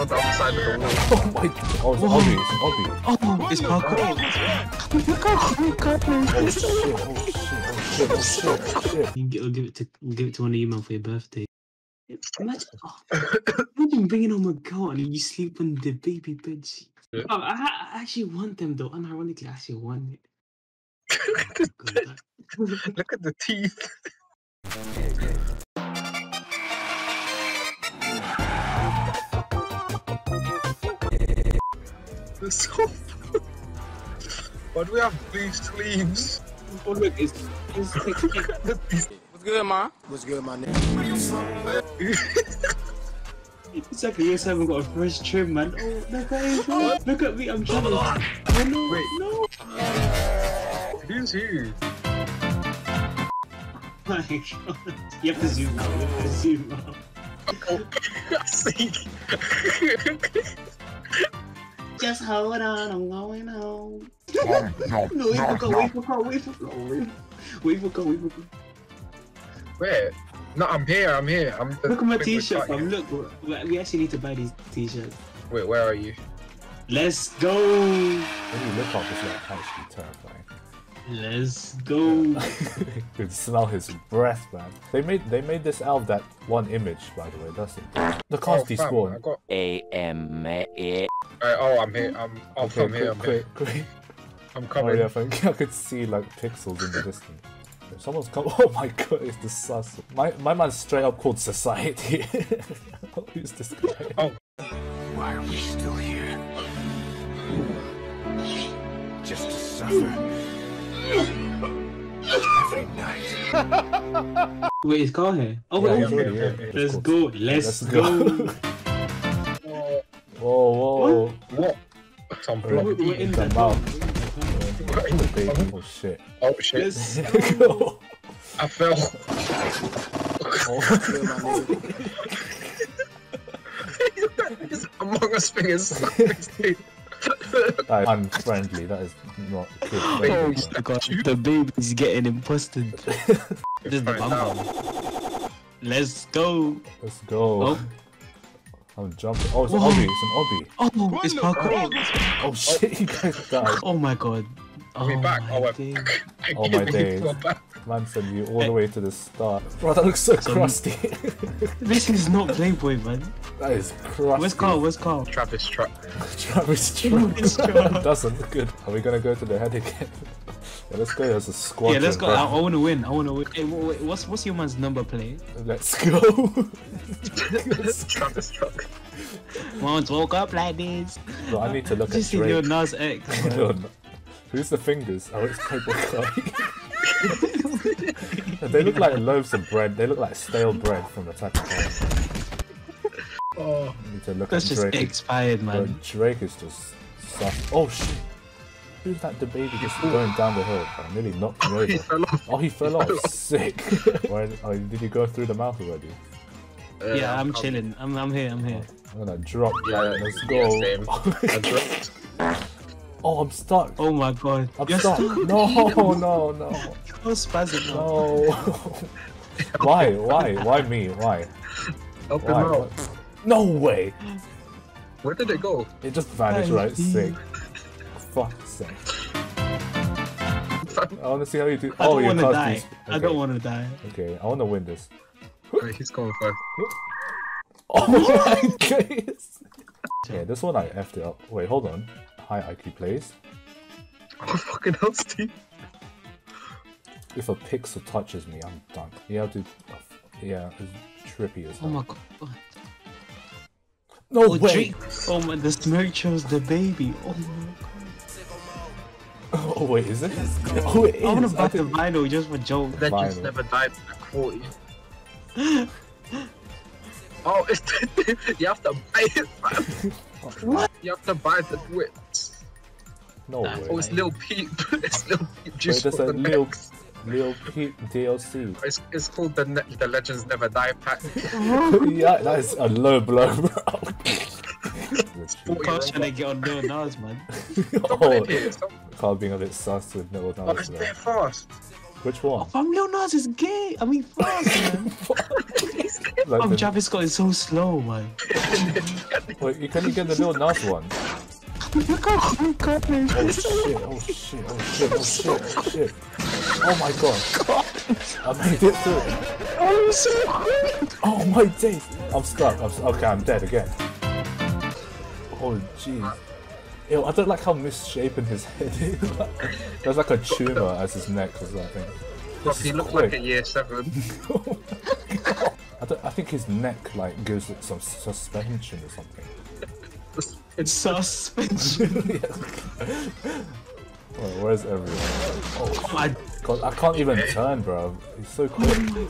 on the other side of the wall. Oh my god. Oh, it's an obby. It's an obby. Oh, oh, it's parkour. Oh shit. Oh shit. Oh shit. Oh shit. Oh shit. You get, I'll give it to I'll give it to one of you man for your birthday. Imagine, oh, imagine bringing home a girl and you sleep on the baby bed sheet. Yeah. Oh, I, I actually want them though. Unironically, I actually want it. Oh Look at the teeth. They're so. Why we have blue sleeves? Oh look, it's, it's What's good, man? What's good, my nigga? It's like a year seven got a fresh trim, man. Oh, look at it, bro. Look at me, I'm jealous. Oh no, Wait. no. Who's who? My God. You have to zoom out. You have to zoom out. Oh, I see. Just hold on, I'm going home. no, wait for go, wait for go, wait for go, wait for wait go, wait for go. Where? No, I'm here. I'm here. I'm. the Look at my t-shirt, cutting. fam. Look, we- we actually need to buy these t-shirts. Wait, where are you? Let's go. When you look up, it's like actually terrifying. Let's go. you can smell his breath, man. They made they made this elf that one image, by the way. That's it. The Oh, can't despawn. I got. A M A. Alright, oh, I'm here. I'm. Oh, Okay, I'm here. I'm quick, here. quick, quick. I'm Oh coming. yeah, I think I could see like pixels in the distance. Someone's come. Oh my god, it's the sus. My my man's straight up called society. Who's this guy? Oh. Why are we still here? Just to suffer. Every night. Wait, is Carl here? Oh, Yeah, wait, he's oh, already. Let's go. Let's, Let's go. go. Whoa, whoa. What? Some We're. We're in The the mouth. The baby. Oh shit. Oh shit! Let's oh. I fell. Good. Among Us thing is. That is unfriendly. That is not good. Oh Baby my god, the baby's getting imposted. this is the Right now. bumper. Let's go. Let's go. Oh. I'm jumping. Oh, it's an obby. It's an obby. Oh, it's parkour. Oh shit, you guys died. Oh my god. Are we Oh back? my Oh, we're days. back. Oh my days. We're. Man sent you all the way to the start. Bro, that looks so Some- crusty. This is not Playboy, man. that is crusty. Where's Carl? Where's Carl? Travis truck. Travis Travis Trump. Trump. Doesn't look good. Are we gonna go to the head again? yeah, let's go as a squad. Yeah, let's go. I, I want to win. I want to win. Hey, wait, wait, what's what's your man's number play? Let's go. Travis truck. Once woke up like this. Bro, I need to look at Just see Lil Drake. Nas X. I. Who's the fingers? Oh, it's Playboy Carti. They look like loaves of bread. They look like stale bread from the type of time. Oh, I need to look That's at just Drake. expired, Bro, man. Drake is just sus. Oh shit! Who's that? The baby just going down the hill. I nearly knocked him oh, he over. fell off. Oh, he fell off. Sick. Where, oh, did you go through the mouth already? Uh, yeah, I'm chilling. I'm I'm here. I'm here. Oh, I'm gonna drop. Yeah, Let's yeah, go. same. I dropped. Oh, I'm stuck. Oh my god. I'm You're stuck. stuck. No, no, no, You're spazzing now. no. Why? Why? Why me? Why? Help him Why? out. No way! Where did it go? It just vanished, right? Steve. Sick. Fuck's sake. I wanna see how you do. I oh, don't you want to die. do- I don't want to die. Okay, I wanna win this. Wait, he's going first. Oh my goodness! Yeah, this one I effed it up. Wait, hold on. High IQ plays. Oh, fucking hell, Steve. If a pixel touches me, I'm done. You have to. Yeah, it's trippy as Oh my god. No Oh, way! Drake. Oh my, the smirk chose the baby. Oh my god. Oh wait, is it? Oh, it is. I want to buy the vinyl just for joke. Legends Vinyl. never died by 40. oh, it's you have to buy it, man. What? You have to buy the Twits. No That's way. Oh, it's Lil Peep. it's Lil Peep. Juice there's a the Lil- next. Lil Peep DLC. It's, it's called the ne- the Legends Never Die pack. yeah, that is a low blow, bro. Carl's trying to get on Lil Nas, man. Someone oh, Carl being a bit sus with no oh, one it's else. there fast. Which one? Fam, Lil Nas is gay. I mean, fast, man. He's Like Oh, the- Travis Scott is so slow, man. Wait, can you get the little nice one? Look how quick God is. Oh shit! Oh shit! Oh shit! Oh shit! Oh shit! Oh my god! I made it through. Oh, so quick. Oh my days! I'm stuck. I'm okay. I'm dead again. Oh jeez. Ew, I don't like how misshapen his head is. There's like a tumor as his neck or something. This he looked quick. like a year seven. Oh, I, don't, I think his neck like gives it some suspension or something. It's suspension. Wait, where's everyone? Oh I, god, I can't even turn, bro. He's so quick. You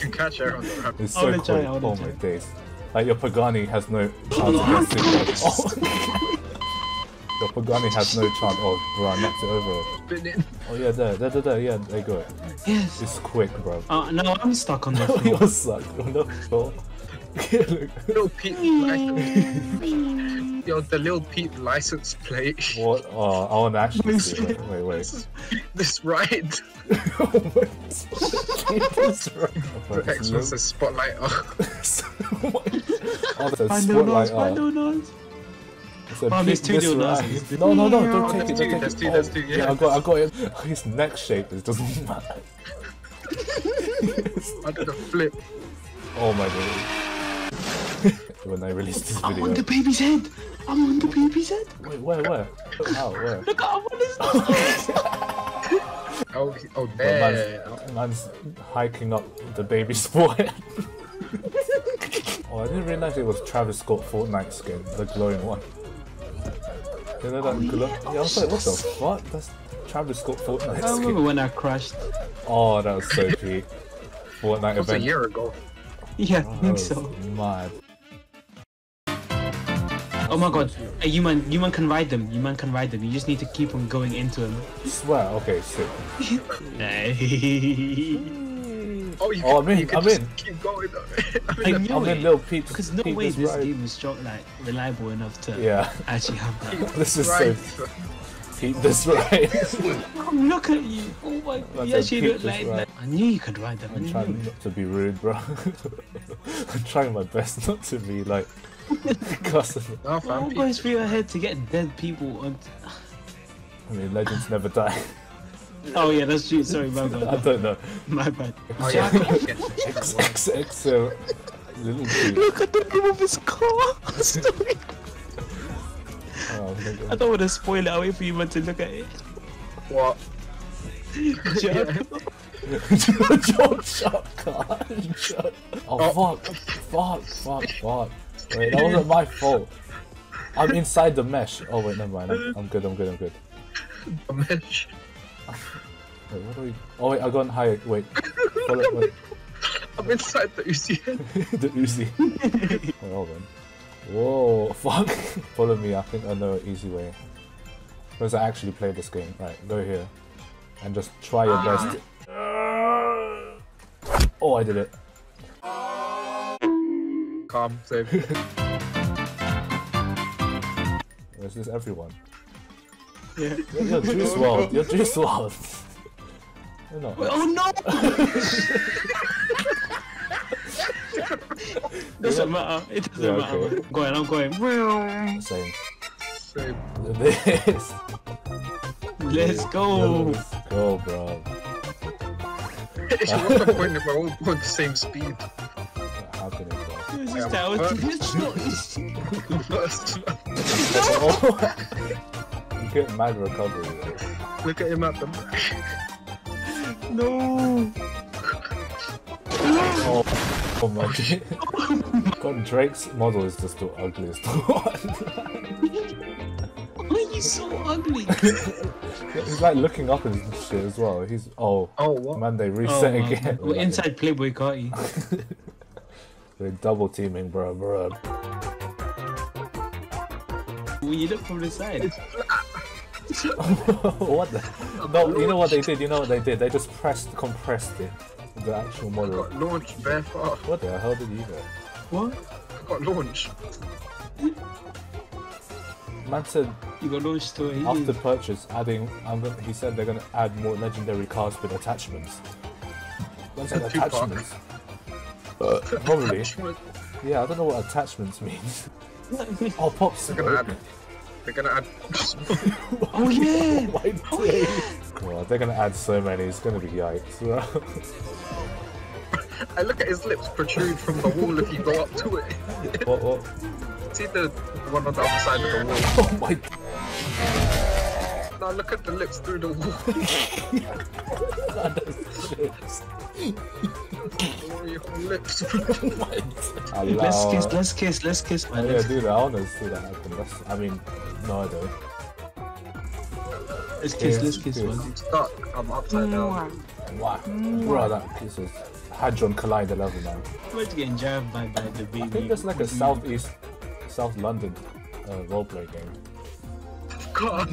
can catch everyone around. He's so quick. try, oh try. my days. Like your Pagani has no chance against it. Oh. your Pagani has no chance. Oh, bro, I knocked it over. Oh yeah, there, there, there, there. Yeah, there you go. yes. It's quick, bro. Uh, no, I'm stuck on the floor. You're sucked on the floor. Look, Little Pete hmm. license. Yo, the little Pete license plate. what? Oh, I want to actually see it. Wait, wait. This is this ride. oh, wait. That's right. The X was a spotlight. Oh, oh, my. there's a Find no spotlight nose, find no art. nose. It's a Oh, there's big two this little ride. noses. No, no, no, don't Oh, take it. there's two, Don't there's take two, it. there's Oh, two, yeah, yeah. I got, I got it. His neck shape. It doesn't matter. I did a flip. Oh my god. when I released this I'm on the baby's head. I'm on the baby's head. Wait, where, where? How, where? Look at what is this? Oh, he- oh, Oh, there. man's, man's hiking up the baby's forehead. oh, I didn't realize it was Travis Scott Fortnite skin, the glowing one. You know that oh, glow? Yeah, I was like, what the fuck? That's Travis Scott Fortnite I remember skin. when I crashed. Oh, that was so peak. Fortnite That was a year ago. Yeah, I Oh, think so. was mad. Oh my god. Hey, you man, you man can ride them. You man can ride them. You just need to keep on going into them. Swear, okay, sick. Oh, you Oh, can, I'm in, you can I'm just in. keep going. I I'm in knew I'm in it. Lil Peep. Because no Peep way this this ride. game is strong, like reliable enough to Yeah, actually have that. this is right. so Peep this right. Oh, look at you! Oh my god, That's you actually look like ride. that. I knew you could ride them. I I'm trying not to be rude, bro. I'm trying my best not to be like cussing. No, fam. What goes through your head to get dead people on? I mean, legends never die. Oh yeah, that's true. Sorry, my bad. I don't know. My bad. Oh, yeah. X X X uh, little Peep. Look at the name of his car. Sorry. Oh, I don't want to spoil it. I'll wait for you man to look at it. What? Jack. Joe, shut, God, shut. Oh, fuck, fuck, fuck, fuck. Wait, that wasn't my fault. I'm inside the mesh. Oh wait, never mind. I'm, I'm good. I'm good. I'm good. A mesh. Wait, what do we? Oh wait, I got higher. Wait, follow, wait. I'm inside the Uzi. the Uzi. Wait, hold on. Whoa, fuck. Follow me, I think I know an easy way. Because I actually played this game. Right, go here. And just try your best. Ah. Oh, I did it. Calm, safe. Where's this everyone? Yeah. You're, you're Juice WRLD. You're Juice WRLD. You're not. Oh no! Doesn't matter. It doesn't Yeah, matter. okay. I'm going. I'm going. Same. Safe. This. Let's go. Let's go, bro. What's the point if we're all going the same speed? How can it go? This is Yeah, that was but- it's not easy. First, Oh. you get mad recovery. look at him at the back. No. Oh, oh my god. God, Drake's model is just the ugliest one. Why are you so ugly? He's like looking up and shit as well. He's oh Oh, what? man, they Oh, reset wow. again. We're inside Playboy Carti. They're double teaming, bro, bro. When you look from the side. what the? No, you know what they did? You know what they did? They just pressed, compressed it. The actual model. Got launched very far. What the hell did you get? What? I Got launched. Man said You got launched to a after purchase, adding. I'm gonna, he said they're gonna add more legendary cards with attachments. Man said Tupac. attachments. Uh, probably. Yeah, I don't know what attachments means. Oh, pops. They're gonna add. They're gonna add. Oh yeah! White play. God, they're gonna add so many. It's gonna be yikes. I look at his lips protrude from the wall if you go up to it. what? What? See the one on the other side of the wall. Oh my. Now look at the lips through the wall. God, that's shit. All your lips. Let's kiss, let's kiss, let's kiss, man. Yeah, Let's, dude, I wanna see that happen. That's, I mean, no, I don't. let's kiss, Yeah, let's kiss, kiss. man. I'm stuck. I'm upside down. Wow. Bro, that piece is Hadron Collider level, man. Let's get jabbed by, by the baby. I think that's like a southeast, South London uh, roleplay game. God.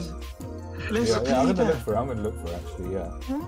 Let's Yeah, yeah, I'm gonna that. look for. it, I'm gonna look for it, actually. Yeah.